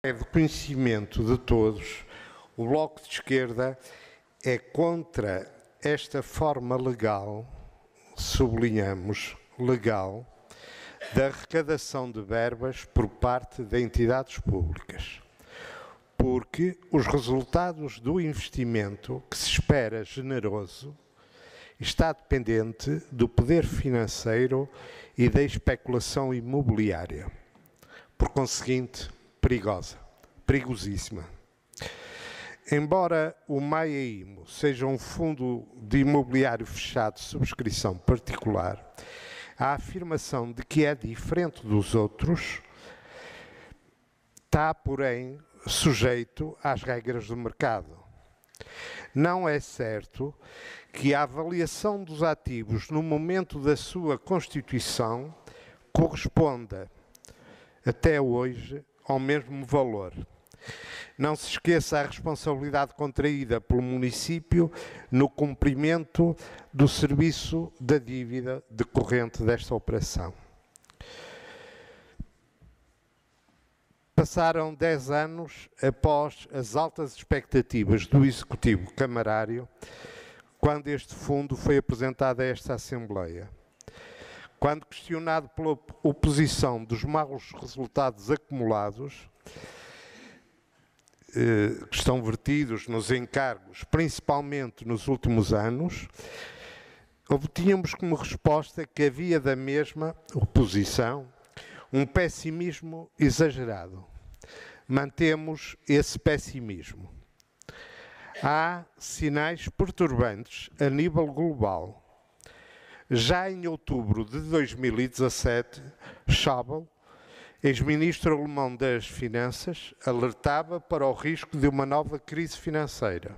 É de conhecimento de todos, o Bloco de Esquerda é contra esta forma legal, sublinhamos, legal, da arrecadação de verbas por parte de entidades públicas. Porque os resultados do investimento, que se espera generoso, está dependente do poder financeiro e da especulação imobiliária. Por conseguinte, perigosa, perigosíssima. Embora o Maia-Imo seja um fundo de imobiliário fechado de subscrição particular, a afirmação de que é diferente dos outros está, porém, sujeito às regras do mercado. Não é certo que a avaliação dos ativos no momento da sua constituição corresponda, até hoje, ao mesmo valor. Não se esqueça a responsabilidade contraída pelo município no cumprimento do serviço da dívida decorrente desta operação. Passaram 10 anos após as altas expectativas do Executivo Camarário, quando este fundo foi apresentado a esta Assembleia. Quando questionado pela oposição dos maus resultados acumulados, eh, que estão vertidos nos encargos, principalmente nos últimos anos, obtínhamos como resposta que havia da mesma oposição um pessimismo exagerado. Mantemos esse pessimismo. Há sinais perturbantes a nível global. Já em outubro de 2017, Schäuble ex-ministro alemão das Finanças alertava para o risco de uma nova crise financeira.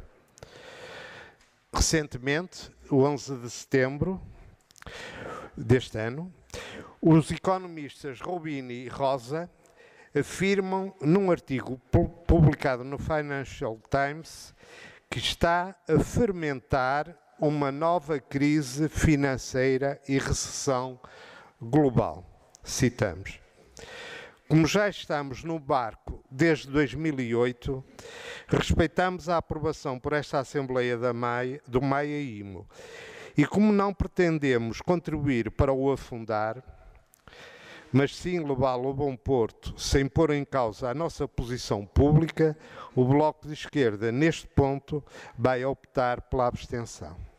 Recentemente, o 11 de setembro deste ano, os economistas Robini e Rosa afirmam num artigo publicado no Financial Times que está a fermentar uma nova crise financeira e recessão global. Citamos. Como já estamos no barco desde 2008, respeitamos a aprovação por esta Assembleia Maia, do Maia IMO e como não pretendemos contribuir para o afundar, mas sim levá-lo a bom porto, sem pôr em causa a nossa posição pública, o Bloco de Esquerda, neste ponto, vai optar pela abstenção.